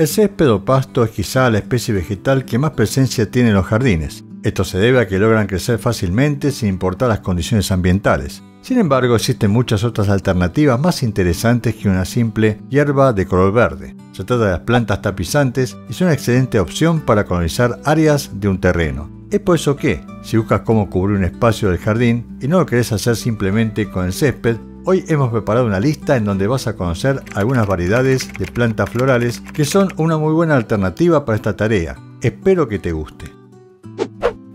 El césped o pasto es quizá la especie vegetal que más presencia tiene en los jardines. Esto se debe a que logran crecer fácilmente sin importar las condiciones ambientales. Sin embargo, existen muchas otras alternativas más interesantes que una simple hierba de color verde. Se trata de las plantas tapizantes y son una excelente opción para colonizar áreas de un terreno. Es por eso que, si buscas cómo cubrir un espacio del jardín y no lo querés hacer simplemente con el césped, Hoy hemos preparado una lista en donde vas a conocer algunas variedades de plantas florales que son una muy buena alternativa para esta tarea. Espero que te guste.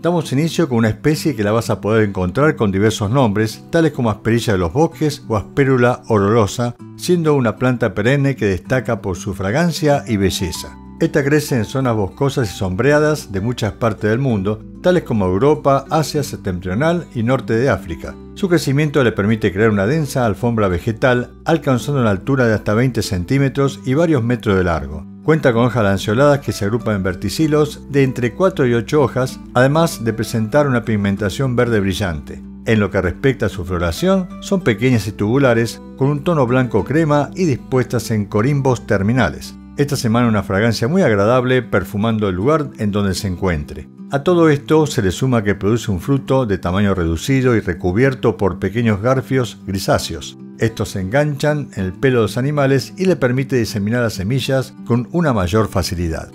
Damos inicio con una especie que la vas a poder encontrar con diversos nombres, tales como asperilla de los bosques o aspérula olorosa, siendo una planta perenne que destaca por su fragancia y belleza. Esta crece en zonas boscosas y sombreadas de muchas partes del mundo, tales como Europa, Asia septentrional y norte de África. Su crecimiento le permite crear una densa alfombra vegetal, alcanzando una altura de hasta 20 centímetros y varios metros de largo. Cuenta con hojas lanceoladas que se agrupan en verticilos de entre 4 y 8 hojas, además de presentar una pigmentación verde brillante. En lo que respecta a su floración, son pequeñas y tubulares, con un tono blanco crema y dispuestas en corimbos terminales. Esta semana una fragancia muy agradable perfumando el lugar en donde se encuentre. A todo esto se le suma que produce un fruto de tamaño reducido y recubierto por pequeños garfios grisáceos. Estos se enganchan en el pelo de los animales y le permite diseminar las semillas con una mayor facilidad.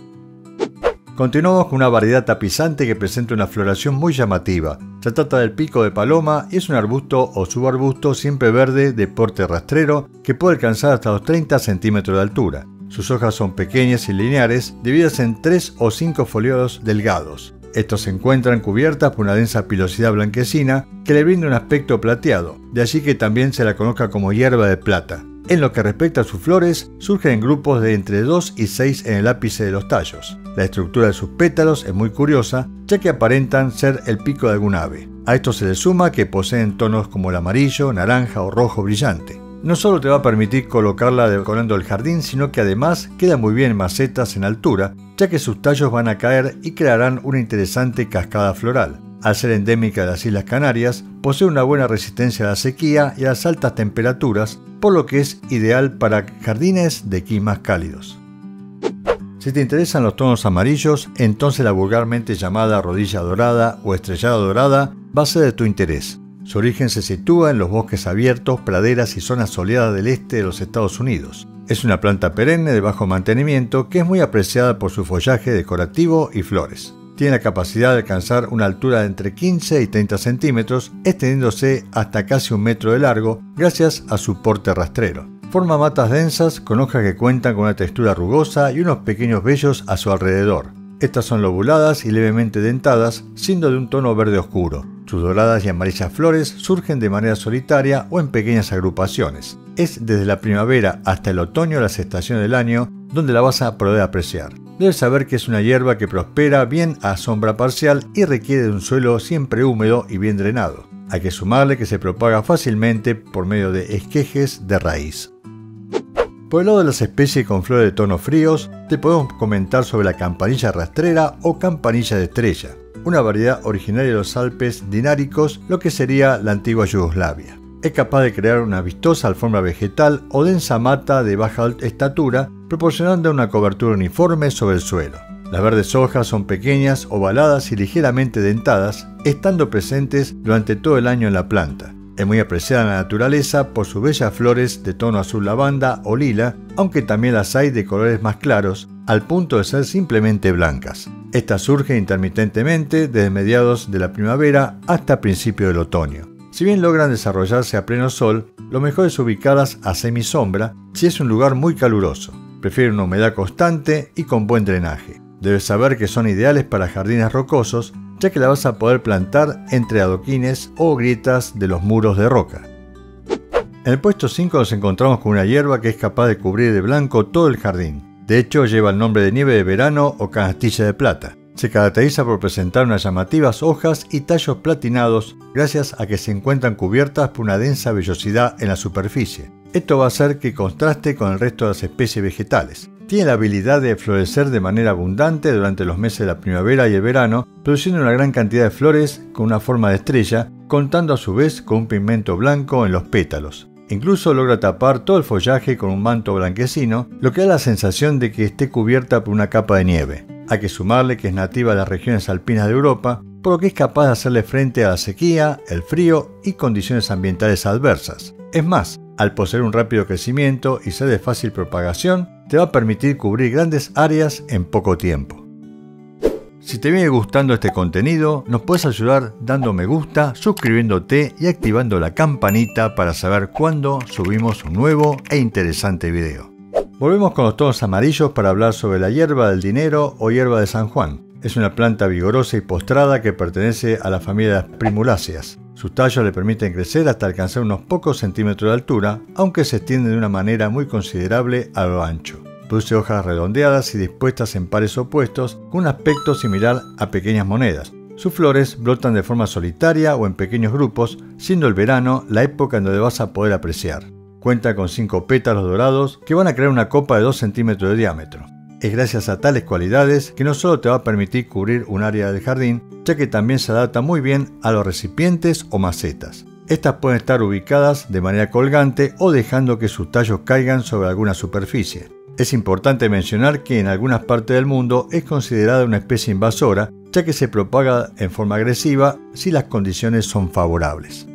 Continuamos con una variedad tapizante que presenta una floración muy llamativa. Se trata del pico de paloma y es un arbusto o subarbusto siempre verde de porte rastrero que puede alcanzar hasta los 30 centímetros de altura. Sus hojas son pequeñas y lineares, divididas en tres o cinco foliolos delgados. Estos se encuentran cubiertas por una densa pilosidad blanquecina que le brinda un aspecto plateado, de allí que también se la conozca como hierba de plata. En lo que respecta a sus flores, surgen en grupos de entre 2 y 6 en el ápice de los tallos. La estructura de sus pétalos es muy curiosa, ya que aparentan ser el pico de algún ave. A esto se le suma que poseen tonos como el amarillo, naranja o rojo brillante no solo te va a permitir colocarla decorando el jardín, sino que además queda muy bien en macetas en altura, ya que sus tallos van a caer y crearán una interesante cascada floral. Al ser endémica de las Islas Canarias, posee una buena resistencia a la sequía y a las altas temperaturas, por lo que es ideal para jardines de climas cálidos. Si te interesan los tonos amarillos, entonces la vulgarmente llamada rodilla dorada o estrellada dorada va a ser de tu interés. Su origen se sitúa en los bosques abiertos, praderas y zonas soleadas del este de los Estados Unidos. Es una planta perenne de bajo mantenimiento que es muy apreciada por su follaje decorativo y flores. Tiene la capacidad de alcanzar una altura de entre 15 y 30 centímetros, extendiéndose hasta casi un metro de largo gracias a su porte rastrero. Forma matas densas con hojas que cuentan con una textura rugosa y unos pequeños vellos a su alrededor. Estas son lobuladas y levemente dentadas, siendo de un tono verde oscuro. Sus doradas y amarillas flores surgen de manera solitaria o en pequeñas agrupaciones. Es desde la primavera hasta el otoño las estaciones del año donde la vas a poder apreciar. Debes saber que es una hierba que prospera bien a sombra parcial y requiere de un suelo siempre húmedo y bien drenado. Hay que sumarle que se propaga fácilmente por medio de esquejes de raíz. Por el lado de las especies con flores de tonos fríos, te podemos comentar sobre la campanilla rastrera o campanilla de estrella una variedad originaria de los Alpes dináricos, lo que sería la antigua Yugoslavia. Es capaz de crear una vistosa alfombra vegetal o densa mata de baja estatura, proporcionando una cobertura uniforme sobre el suelo. Las verdes hojas son pequeñas, ovaladas y ligeramente dentadas, estando presentes durante todo el año en la planta. Es muy apreciada en la naturaleza por sus bellas flores de tono azul lavanda o lila, aunque también las hay de colores más claros, al punto de ser simplemente blancas. Estas surgen intermitentemente desde mediados de la primavera hasta principios del otoño. Si bien logran desarrollarse a pleno sol, lo mejor es ubicarlas a semisombra si es un lugar muy caluroso. Prefieren una humedad constante y con buen drenaje. Debes saber que son ideales para jardines rocosos, ya que la vas a poder plantar entre adoquines o grietas de los muros de roca. En el puesto 5 nos encontramos con una hierba que es capaz de cubrir de blanco todo el jardín. De hecho, lleva el nombre de nieve de verano o canastilla de plata. Se caracteriza por presentar unas llamativas hojas y tallos platinados gracias a que se encuentran cubiertas por una densa vellosidad en la superficie. Esto va a hacer que contraste con el resto de las especies vegetales. Tiene la habilidad de florecer de manera abundante durante los meses de la primavera y el verano, produciendo una gran cantidad de flores con una forma de estrella, contando a su vez con un pigmento blanco en los pétalos. Incluso logra tapar todo el follaje con un manto blanquecino, lo que da la sensación de que esté cubierta por una capa de nieve. Hay que sumarle que es nativa de las regiones alpinas de Europa, por lo que es capaz de hacerle frente a la sequía, el frío y condiciones ambientales adversas. Es más, al poseer un rápido crecimiento y ser de fácil propagación, te va a permitir cubrir grandes áreas en poco tiempo. Si te viene gustando este contenido, nos puedes ayudar dando me gusta, suscribiéndote y activando la campanita para saber cuándo subimos un nuevo e interesante video. Volvemos con los tonos amarillos para hablar sobre la hierba del dinero o hierba de San Juan. Es una planta vigorosa y postrada que pertenece a la familia de las primuláceas. Sus tallos le permiten crecer hasta alcanzar unos pocos centímetros de altura, aunque se extiende de una manera muy considerable a lo ancho. Produce hojas redondeadas y dispuestas en pares opuestos con un aspecto similar a pequeñas monedas. Sus flores brotan de forma solitaria o en pequeños grupos, siendo el verano la época en donde vas a poder apreciar. Cuenta con cinco pétalos dorados que van a crear una copa de 2 centímetros de diámetro. Es gracias a tales cualidades que no solo te va a permitir cubrir un área del jardín, ya que también se adapta muy bien a los recipientes o macetas. Estas pueden estar ubicadas de manera colgante o dejando que sus tallos caigan sobre alguna superficie. Es importante mencionar que en algunas partes del mundo es considerada una especie invasora, ya que se propaga en forma agresiva si las condiciones son favorables.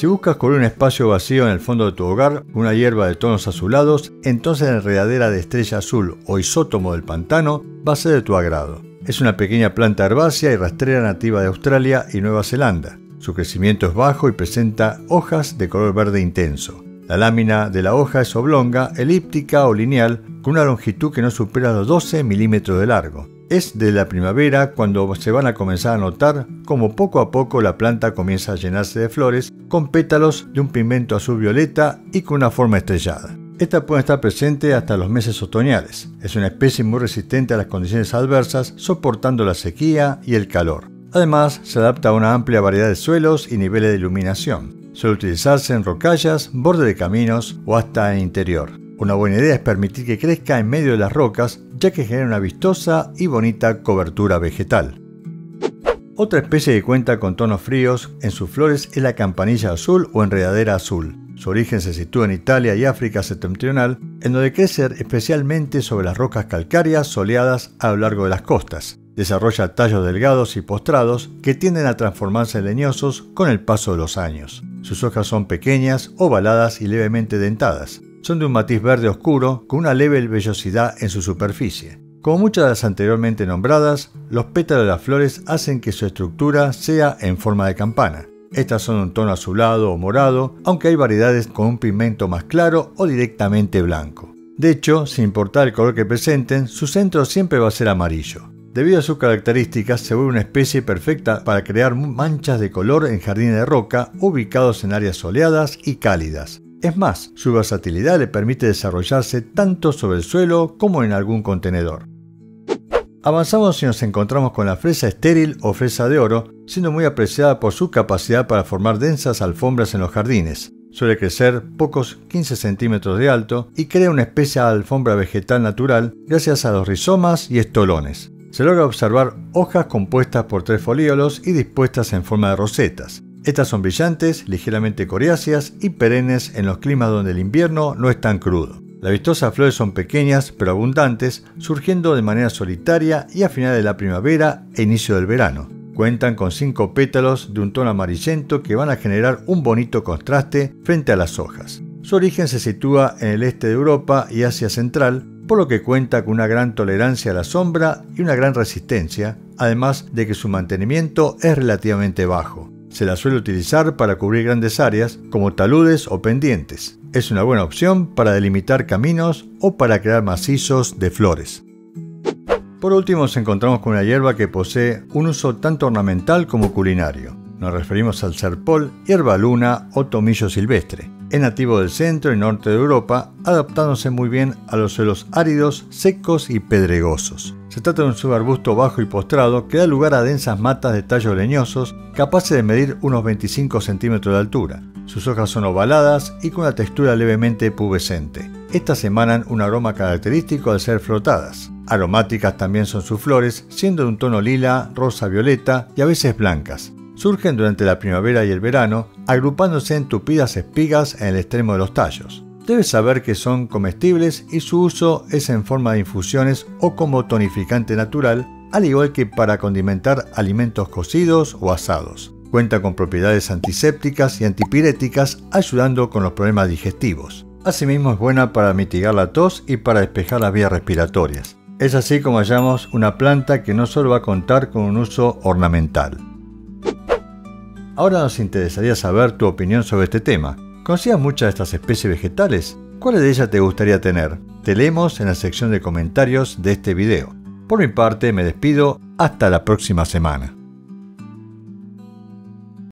Si buscas cubrir un espacio vacío en el fondo de tu hogar, una hierba de tonos azulados, entonces la enredadera de estrella azul o isótomo del pantano va a ser de tu agrado. Es una pequeña planta herbácea y rastrera nativa de Australia y Nueva Zelanda. Su crecimiento es bajo y presenta hojas de color verde intenso. La lámina de la hoja es oblonga, elíptica o lineal, con una longitud que no supera los 12 milímetros de largo. Es de la primavera cuando se van a comenzar a notar como poco a poco la planta comienza a llenarse de flores con pétalos de un pigmento azul violeta y con una forma estrellada. Esta puede estar presente hasta los meses otoñales. Es una especie muy resistente a las condiciones adversas, soportando la sequía y el calor. Además, se adapta a una amplia variedad de suelos y niveles de iluminación. Suele utilizarse en rocallas, borde de caminos o hasta en interior. Una buena idea es permitir que crezca en medio de las rocas, ya que genera una vistosa y bonita cobertura vegetal. Otra especie que cuenta con tonos fríos en sus flores es la campanilla azul o enredadera azul. Su origen se sitúa en Italia y África septentrional, en donde crece especialmente sobre las rocas calcáreas soleadas a lo largo de las costas. Desarrolla tallos delgados y postrados que tienden a transformarse en leñosos con el paso de los años. Sus hojas son pequeñas, ovaladas y levemente dentadas. Son de un matiz verde oscuro con una leve vellosidad en su superficie. Como muchas de las anteriormente nombradas, los pétalos de las flores hacen que su estructura sea en forma de campana. Estas son un tono azulado o morado, aunque hay variedades con un pigmento más claro o directamente blanco. De hecho, sin importar el color que presenten, su centro siempre va a ser amarillo. Debido a sus características, se vuelve una especie perfecta para crear manchas de color en jardines de roca ubicados en áreas soleadas y cálidas. Es más, su versatilidad le permite desarrollarse tanto sobre el suelo como en algún contenedor. Avanzamos y nos encontramos con la fresa estéril o fresa de oro, siendo muy apreciada por su capacidad para formar densas alfombras en los jardines. Suele crecer pocos 15 centímetros de alto y crea una especie de alfombra vegetal natural gracias a los rizomas y estolones se logra observar hojas compuestas por tres folíolos y dispuestas en forma de rosetas. Estas son brillantes, ligeramente coriáceas y perennes en los climas donde el invierno no es tan crudo. Las vistosas flores son pequeñas pero abundantes, surgiendo de manera solitaria y a finales de la primavera e inicio del verano. Cuentan con cinco pétalos de un tono amarillento que van a generar un bonito contraste frente a las hojas. Su origen se sitúa en el este de Europa y Asia Central, por lo que cuenta con una gran tolerancia a la sombra y una gran resistencia, además de que su mantenimiento es relativamente bajo. Se la suele utilizar para cubrir grandes áreas como taludes o pendientes. Es una buena opción para delimitar caminos o para crear macizos de flores. Por último, nos encontramos con una hierba que posee un uso tanto ornamental como culinario. Nos referimos al serpol, hierba luna o tomillo silvestre. Es nativo del centro y norte de Europa, adaptándose muy bien a los suelos áridos, secos y pedregosos. Se trata de un subarbusto bajo y postrado que da lugar a densas matas de tallos leñosos capaces de medir unos 25 centímetros de altura. Sus hojas son ovaladas y con una textura levemente pubescente. Estas emanan un aroma característico al ser frotadas. Aromáticas también son sus flores, siendo de un tono lila, rosa, violeta y a veces blancas. Surgen durante la primavera y el verano, agrupándose en tupidas espigas en el extremo de los tallos. Debes saber que son comestibles y su uso es en forma de infusiones o como tonificante natural, al igual que para condimentar alimentos cocidos o asados. Cuenta con propiedades antisépticas y antipiréticas, ayudando con los problemas digestivos. Asimismo es buena para mitigar la tos y para despejar las vías respiratorias. Es así como hallamos una planta que no solo va a contar con un uso ornamental. Ahora nos interesaría saber tu opinión sobre este tema. ¿Conocías muchas de estas especies vegetales? ¿Cuáles de ellas te gustaría tener? Te leemos en la sección de comentarios de este video. Por mi parte me despido hasta la próxima semana.